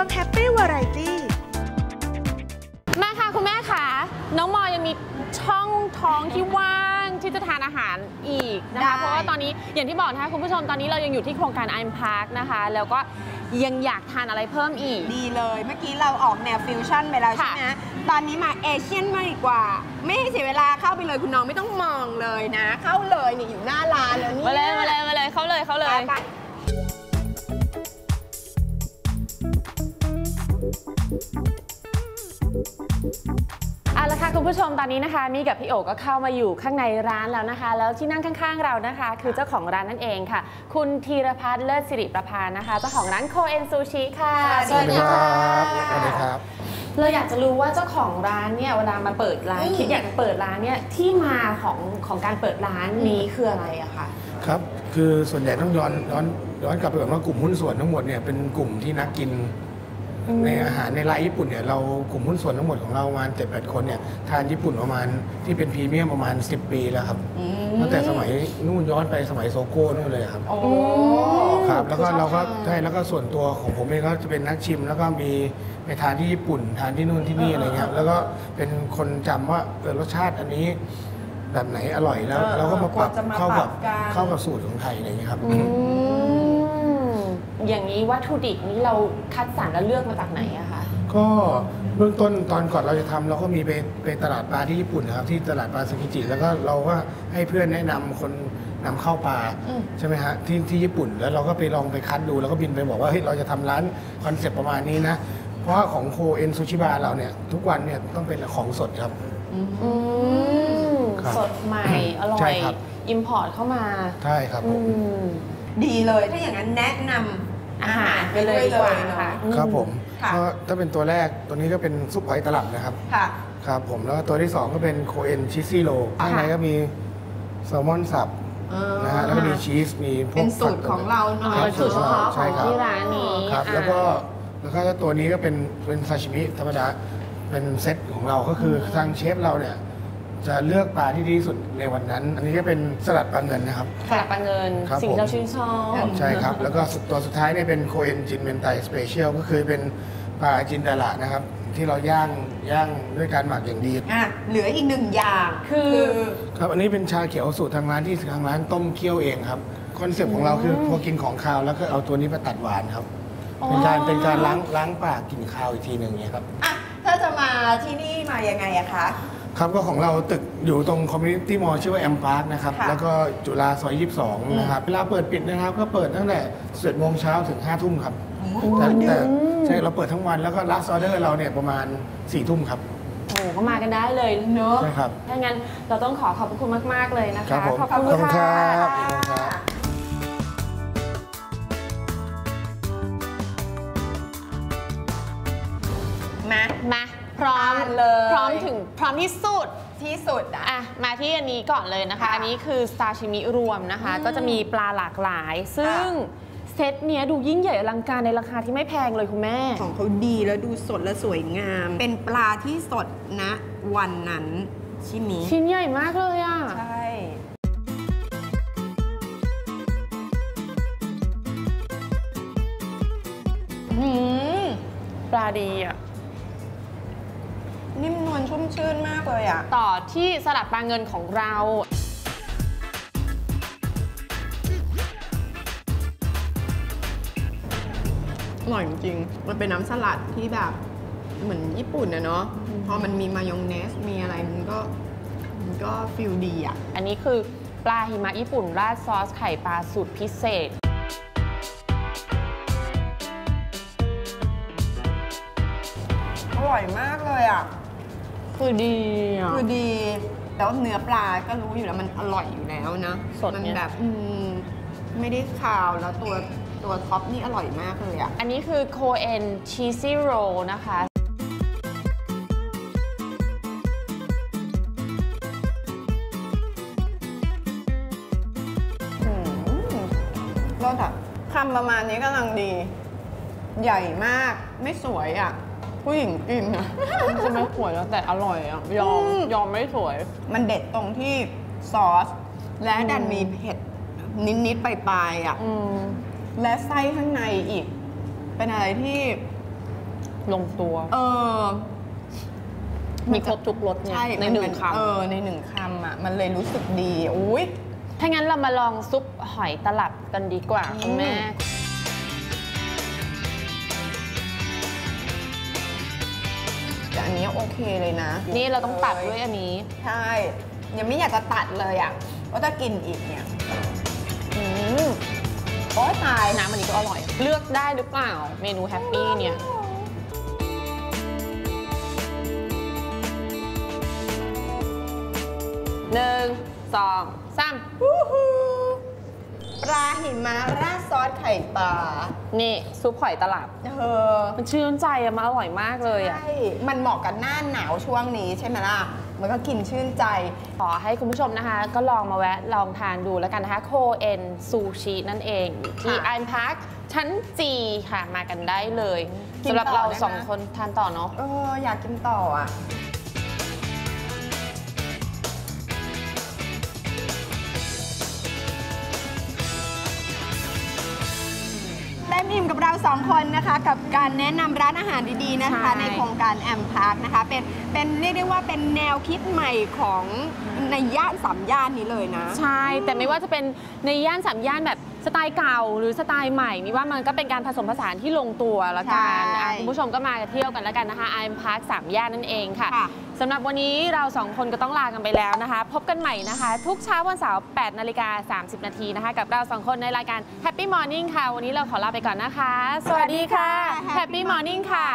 วง Happy Variety มาค่ะคุณแม่ค่ะ น้องมอยังมีช่องท้องที่ว่างที่จะทานอาหารอีกนะได้คะเพราะว่าตอนนี้อย่างที่บอกนะคะคุณผู้ชมตอนนี้เรายังอยู่ที่โครงการ i อ p a r k นะคะ แล้วก็ยังอยากทานอะไรเพิ่มอีก ดีเลย เมื่อกี้เราออกแนวฟิวชั่นไปแล้วใช่ค่ะไหมตอนนี้มาเอเชียนมากดีกว่า ไม่ให้เสียเวลาเข้าไปเลยคุณน้องไม่ต้องมองเลยนะ เข้าเลยนี่อยู่หน้าร้านแล้วนี่มาเลยมาเลยมาเลยเขาเลยเขาเลย ค่ะคุณผู้ชมตอนนี้นะคะ มีกับพี่โอก็เข้ามาอยู่ข้างในร้านแล้วนะคะ แล้วที่นั่งข้างๆเรานะคะ คือเจ้าของร้านนั่นเองค่ะ คุณธีรพัฒน์เลิศสิริประพานะคะเจ้าของร้านโคเอนซูชิค่ะสวัสดีครับสวัสดีครับเราอยากจะรู้ว่าเจ้าของร้านเนี่ยเวลามาเปิดร้านคิดอยากจะเปิดร้านเนี่ยที่มาของของการเปิดร้านนี้คืออะไรอะคะครับคือส่วนใหญ่ต้องย้อนย้อนย้อนกลับไปก่อนว่ากลุ่มหุ้นส่วนทั้งหมดเนี่ยเป็นกลุ่มที่นักกิน ในอาหารในรายญี่ปุ่นเนี่ยเรากลุ่มหุ้นส่วนทั้งหมดของเราประมาณ7 8คนเนี่ยทานญี่ปุ่นประมาณที่เป็นพรีเมียมประมาณ 10 ปีแล้วครับตั้งแต่สมัยนู่นย้อนไปสมัยโซโก้นู่นเลยครับโอ้ครับแล้วก็คือชอบเราก็ทานใช่แล้วก็ส่วนตัวของผมเองก็จะเป็นนักชิม แล้วก็มีไปทานที่ญี่ปุ่น ทานที่นู่นที่นี่อะไรเงี้ยแล้วก็เป็นคนจำว่าเออรสชาติอันนี้แบบไหนอร่อยแล้วเออเราก็มาปรับกว่าจะมาเข้ากับปรับกันเข้ากับสูตรของไทยอะไรเงี้ยครับอืม อย่างนี้วัตถุดิบนี้เราคัดสรรและเลือกมาจากไหนอะคะ ก็เบื้องต้นตอนก่อนเราจะทำเราก็มีไปไปตลาดปลาที่ญี่ปุ่นนะครับที่ตลาดปลาสึกิจิ แล้วก็เราก็ให้เพื่อนแนะนำคนนำเข้าปลาใช่ไหมฮะที่ที่ญี่ปุ่นแล้วเราก็ไปลองไปคัดดูแล้วก็บินไปบอกว่าเฮ้ยเราจะทำร้านคอนเซ็ปต์ประมาณนี้นะ เพราะว่าของโคเอ็นซูชิบาร์เราเนี่ยทุกวันเนี่ยต้องเป็นของสดครับ อืมครับสดใหม่ อร่อย ใช่ครับ import เข้ามา ใช่ครับผอืม ม ดีเลย ถ้าอย่างนั้นแนะนำ อาหารไปเลยดีกว่าค่ะเนาะครับผมค่ะ ก็ถ้าเป็นตัวแรกตัวนี้ก็เป็นซุปหอยตลับนะครับ ค่ะ ครับผมแล้วก็ตัวที่สองก็เป็นโคเอ็น cheesy roll ข้างในก็มีแซลมอนสับนะฮะแล้วก็มีชีสมีพวก เป็นสูตรของเราเนาะครับเป็นสูตรเฉพาะขใช่ครับ ที่ร้านนี้ครับอ่าแล้วก็แล้วก็ตัวนี้ก็เป็นเป็นซาชิมิธรรมดาเป็นเซตของเราก็คือทางเชฟเราเนี่ย จะเลือกปลาที่ดีที่สุดในวันนั้น อันนี้ก็เป็นสลัดปลาเงินนะครับ สลับปลาเงิน ครับสิ่งผมที่เราชื่นชอบใช่ครับ แล้วก็ตัวสุดท้ายเนี่ยเป็นโคเอนคินเมได special ก็คือเป็นปลาคินเมไดนะครับ ที่เราย่างย่างด้วยการหมักอย่างดี อะเหลืออีกหนึ่งอย่างคือครับอันนี้เป็นชาเขียวสูตรทางร้านที่ทางร้านต้มเคี่ยวเองครับคอนเซ็ปต์ของเราคือพอกินของคาวแล้วก็เอาตัวนี้มาตัดหวานครับ เป็นการเป็นการล้างล้างปากกลิ่นคาวอีกทีหนึ่งเนี่ยครับ อะถ้าจะมาที่นี่มายังไงอะคะ ครับก็ของเราตึกอยู่ตรงคอมมิ n นิตี้มอลล์ชื่อว่า I'm Park นะครับ ค่ะ แล้วก็จุฬาซอย 22 นะครับเวลาเปิดปิดนะครับก็เปิดตั้งแต่11โมงเช้าถึง 5 ทุ่มครับแต่แต่ใช่เราเปิดทั้งวันแล้วก็ last order เราเนี่ยประมาณ 4 ทุ่มครับ โอ้โหก็มากันได้เลยเนอะใช่ครับถ้างั้นเราต้องขอขอบคุณมาก ๆ เลยนะคะ ครับผมขอบคุณขอบคุณครัค่ะ บขอบคุณครับ เลย พร้อมถึงพร้อมที่สุดที่สุดอะอะมาที่อันนี้ก่อนเลยนะคะค่ะอันนี้คือซาชิมิรวมนะคะ ก็จะมีปลาหลากหลาย ซึ่งเซตเนี้ยดูยิ่งใหญ่อลังการในราคาที่ไม่แพงเลยคุณแม่ ของเขาดีแล้วดูสดและสวยงาม เป็นปลาที่สดณวันนั้นชิมิชิ้นใหญ่มากเลยอะ ใช่หืมปลาดีอะ นิ่มนวลชุ่มชื่นมากเลยอะต่อที่สลัดปลาเงินของเรา อร่อยจริงๆมันเป็นน้ำสลัดที่แบบเหมือนญี่ปุ่นนะเนาะพอมันมีมายองเนส มีอะไรมันก็มันก็ฟิลดีอะอันนี้คือปลาหิมะญี่ปุ่นราดซอสไข่ปลาสูตรพิเศษอร่อยมากเลยอะ คือดีอะคือดี แต่ว่าเนื้อปลาก็รู้อยู่แล้วมันอร่อยอยู่แล้วนะสดมันเนี่ยแบบอืมไม่ได้คาวแล้วตัวตัว top นี่อร่อยมากเลยอะ อันนี้คือโคเอน cheesy roll นะคะรสอะคำประมาณนี้กำลังดี ใหญ่มากไม่สวยอะ ผู้หญิงกินอะจะไม่สวยแล้วแต่อร่อยอะ ยอมอืมยอมไม่สวย มันเด็ดตรงที่ซอส และดันมีเผ็ดนิดๆปลายๆอะอืมและไส้ข้างในอีก เป็นอะไรที่ ลงตัว เออ มีครบทุกรสเนี่ยใช่ในหนึ่งคเออ ในหนึ่งคำอะ มันเลยรู้สึกดี อุ้ยำถ้างั้นเรามาลองซุปหอยตลับกันดีกว่าอืมคุณแม่ อันนี้โอเคเลยนะนี่เราต้องตัดด้วยอันนี้ ใช่ ยังไม่อยากจะตัดเลยอะว่าจะกินอีกเนี่ยอืมโอ้ตายน้ำอันนี้ก็อร่อย เลือกได้หรือเปล่า เมนูแฮปปี้เนี่ยหนึ่งสองสามวู้ฮู้ ปลาหิมะราดซอสไข่ปลานี่ซุปหอยตลับ เออ มันชื่นใจอะมันอร่อยมากเลยอะใช่ มันเหมาะกับหน้าหนาวช่วงนี้ใช่ไหมล่ะ มันก็กินชื่นใจ ขอให้คุณผู้ชมนะคะ ก็ลองมาแวะลองทานดูแล้วกันนะคะ โคเอ็นซูชินั่นเองอยู่ที่ค่ะไอ p พาร์คชั้นจีค่ะมากันได้เลยกินสำหรับต่อเราได้ไหมสองคนทานต่อเนาะเอออยากกินต่ออะ อิ่มกับเราสองคนนะคะกับการแนะนำร้านอาหารดีๆนะคะใช่ในโครงการ I'm Park นะคะเป็นเป็นเรียกได้ว่าเป็นแนวคิดใหม่ของในย่านสามย่านนี้เลยนะ ใช่ แต่ไม่ว่าจะเป็นในย่านสามย่านแบบ สไตล์เก่าหรือสไตล์ใหม่มีว่ามันก็เป็นการผสมผสานที่ลงตัวละกันใช่ อะคุณผู้ชมก็มาเที่ยวกันแล้วกันนะคะไอ p พาร์คสามย่านนั่นเองค่ะ ค่ะ สำหรับวันนี้เราสองคนก็ต้องลากันไปแล้วนะคะ พบกันใหม่นะคะ ทุกเช้าวันเสาร์8นาฬิกา30 นาทีนะคะ กับเราสองคนในรายการ Happy Morning ค่ะ วันนี้เราขอลาไปก่อนนะคะ สวัสดีค่ะ Happy Morning ค่ะ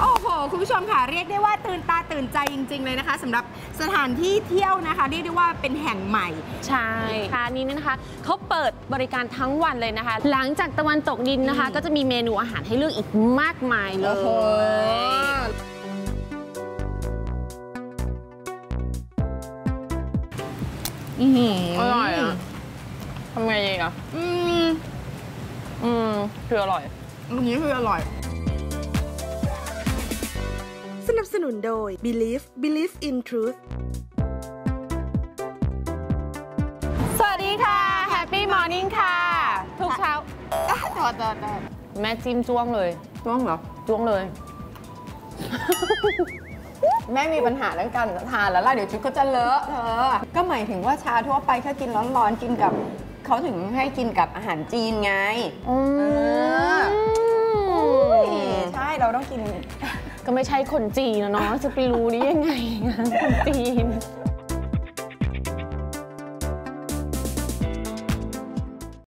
โอ้โห คุณผู้ชมค่ะ เรียกได้ว่าตื่นตาตื่นใจจริง ๆ เลยนะคะสำหรับ สถานที่เที่ยวนะคะเรียกได้ว่าเป็นแห่งใหม่ ใช่ค่ะนี่นะคะเขาเปิดบริการทั้งวันเลยนะคะ หลังจากตะวันตกดินนะคะ ก็จะมีเมนูอาหารให้เลือกอีกมากมายเลโอ้โหยอื้อหืออร่อยอะทำไงดีอะอืม อืม คืออร่อยอันนี้คืออร่อย นับสนุนโดย Believe Believe in Truth สวัสดีค่ะ Happy Morning ค่ะ ทุกเช้าต่อต่อต่อแม่จิ้มจ้วงเลยช่วงเหรอจ้วงเลย แม่มีปัญหาเรื่องการทานแล้วล่ะเดี๋ยวชุดก็จะเลอะเธอก็หมายถึงว่าชาทั่วไปแค่กินร้อนๆกินกับเขาถึงให้กินกับอาหารจีนไง อืมอุ้ยใช่ เราต้องกิน ก็ไม่ใช่คนจีนนะเนาะจะไปรู้ได้ยังไงคนจีน